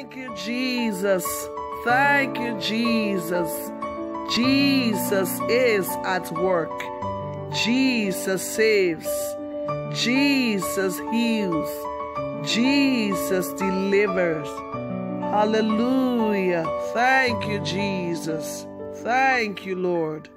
Thank you, Jesus. Thank you, Jesus. Jesus is at work. Jesus saves. Jesus heals. Jesus delivers. Hallelujah. Thank you, Jesus. Thank you, Lord.